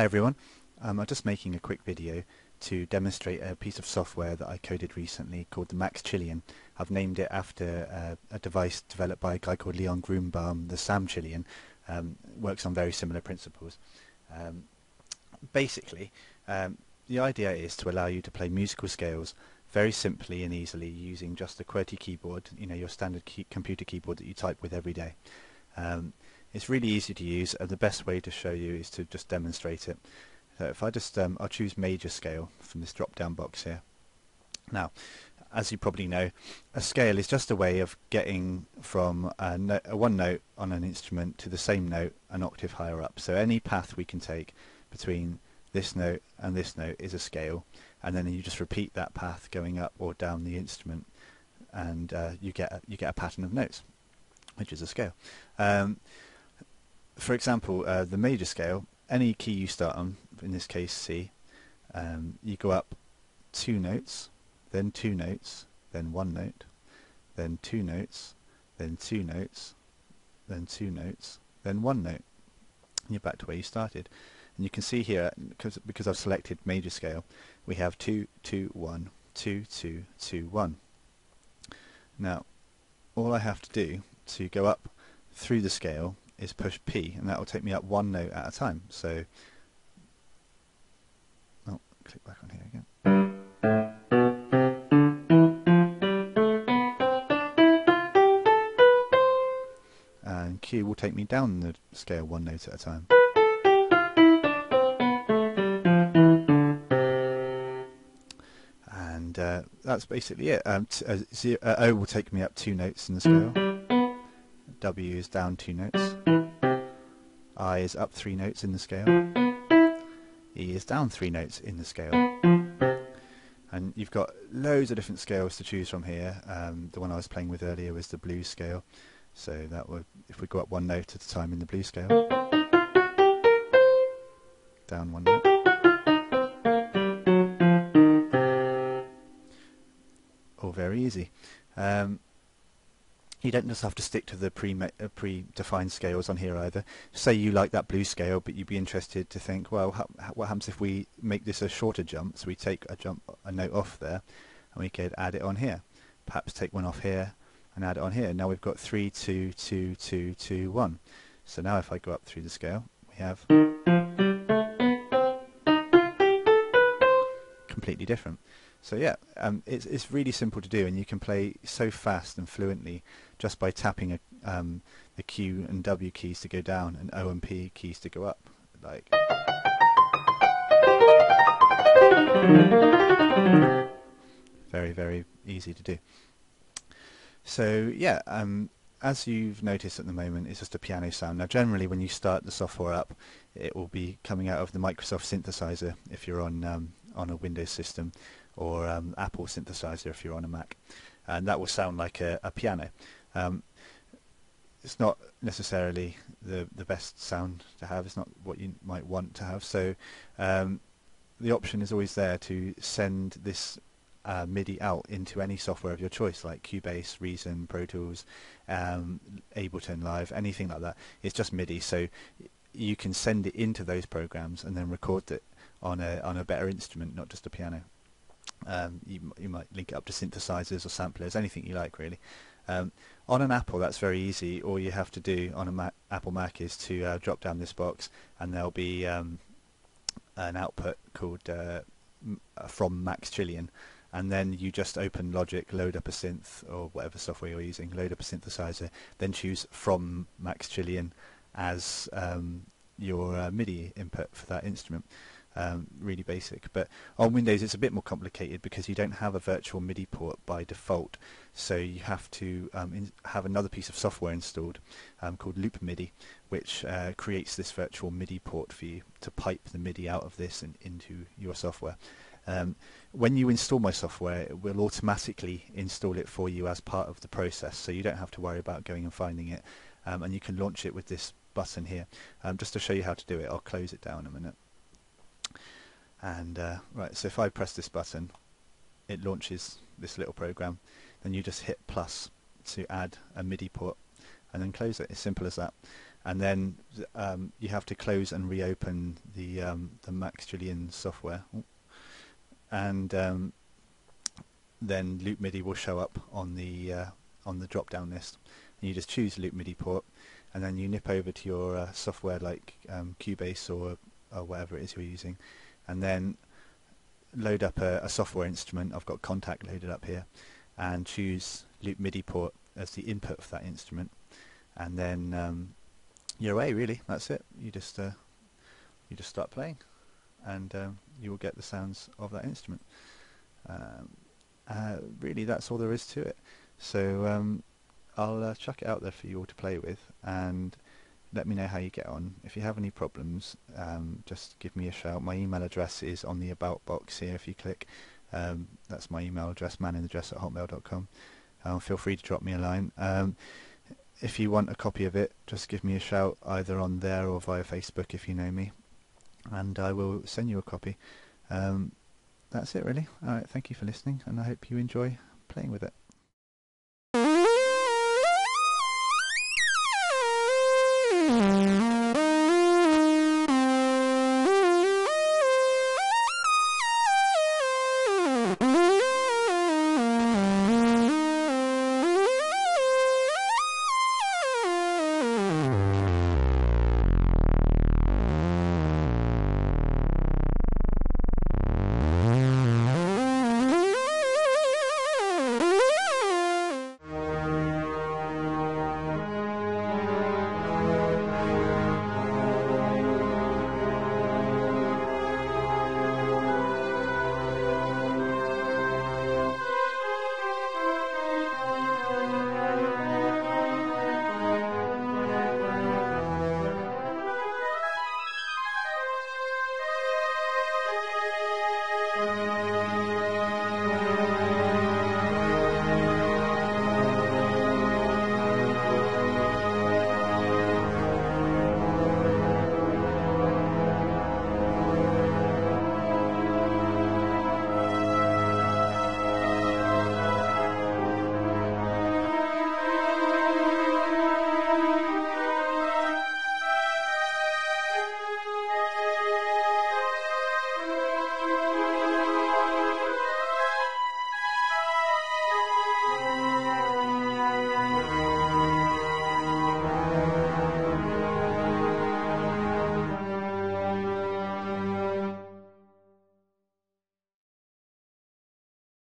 Hi everyone, um, I'm just making a quick video to demonstrate a piece of software that I coded recently called the Maxchillian. I've named it after uh, a device developed by a guy called Leon Gruenbaum, the Sam Samchillian. Um, works on very similar principles. Um, basically, um, the idea is to allow you to play musical scales very simply and easily using just a QWERTY keyboard, you know, your standard key computer keyboard that you type with every day. It's really easy to use and the best way to show you is to just demonstrate it. So if I just, um, I'll choose major scale from this drop down box here. Now, as you probably know, a scale is just a way of getting from a, no a one note on an instrument to the same note an octave higher up. So any path we can take between this note and this note is a scale and then you just repeat that path going up or down the instrument and uh, you get a, you get a pattern of notes which is a scale. Um, for example, uh, the major scale, any key you start on, in this case C, um, you go up two notes, then two notes, then one note, then two notes, then two notes, then two notes, then one note. And you're back to where you started. And you can see here, because, because I've selected major scale, we have 2, 2, 1, 2, 2, 2, 1. Now, all I have to do to go up through the scale is push P and that will take me up one note at a time. So, oh, click back on here again. And Q will take me down the scale one note at a time. And uh, that's basically it. Um, uh, zero, uh, o will take me up two notes in the scale. W is down two notes. I is up three notes in the scale. E is down three notes in the scale. And you've got loads of different scales to choose from here. Um, the one I was playing with earlier was the blues scale. So that would, if we go up one note at a time in the blues scale, down one note. All very easy. Um, you don't just have to stick to the pre uh, predefined scales on here either. Say you like that blue scale, but you'd be interested to think, well, what happens if we make this a shorter jump? So we take a jump, a note off there, and we could add it on here. Perhaps take one off here and add it on here. Now we've got three, two, two, two, two, one. So now if I go up through the scale, we have completely different. So yeah, um, it's it's really simple to do, and you can play so fast and fluently just by tapping a, um, the Q and W keys to go down and O and P keys to go up. Like very very easy to do. So yeah, um, as you've noticed at the moment, it's just a piano sound. Now generally when you start the software up, it will be coming out of the Microsoft synthesizer if you're on um, on a Windows system or um, Apple synthesizer if you're on a Mac, and that will sound like a, a piano. Um, it's not necessarily the the best sound to have. It's not what you might want to have. So um, the option is always there to send this uh, MIDI out into any software of your choice, like Cubase, Reason, Pro Tools, um, Ableton Live, anything like that. It's just MIDI, so you can send it into those programs and then record it on a on a better instrument, not just a piano. Um, you, you might link it up to synthesizers or samplers, anything you like really. Um, on an Apple that's very easy. All you have to do on a Mac, Apple Mac is to uh, drop down this box and there'll be um, an output called uh, uh from Maxchillian and then you just open Logic, load up a synth or whatever software you're using, load up a synthesizer, then choose from Maxchillian as um, your uh, MIDI input for that instrument um, really basic. But on Windows it's a bit more complicated because you don't have a virtual MIDI port by default. So you have to um, have another piece of software installed um, called Loop MIDI, which uh, creates this virtual MIDI port for you to pipe the MIDI out of this and into your software. Um, when you install my software, it will automatically install it for you as part of the process, so you don't have to worry about going and finding it. Um, and you can launch it with this button here. Um, just to show you how to do it, I'll close it down in a minute and uh, right so if I press this button it launches this little program. Then you just hit plus to add a MIDI port and then close it. As simple as that. And then um, you have to close and reopen the um, the Maxchillian software, and um, then Loop MIDI will show up on the uh, on the drop down list. And you just choose Loop MIDI port, and then you nip over to your uh, software like um, Cubase or, or whatever it is you're using, and then load up a, a, software instrument. I've got Kontakt loaded up here, and choose Loop MIDI port as the input for that instrument, and then um, you're away. Really, that's it. You just uh, you just start playing, and um, you will get the sounds of that instrument. Um, uh, really, that's all there is to it. So um, I'll uh, chuck it out there for you all to play with, and let me know how you get on. If you have any problems, um, just give me a shout. My email address is on the about box here. If you click, um, that's my email address, maninthedress at hotmail.com. Um, feel free to drop me a line. Um, if you want a copy of it, just give me a shout either on there or via Facebook if you know me, and I will send you a copy. Um, that's it really. Alright, thank you for listening, and I hope you enjoy playing with it.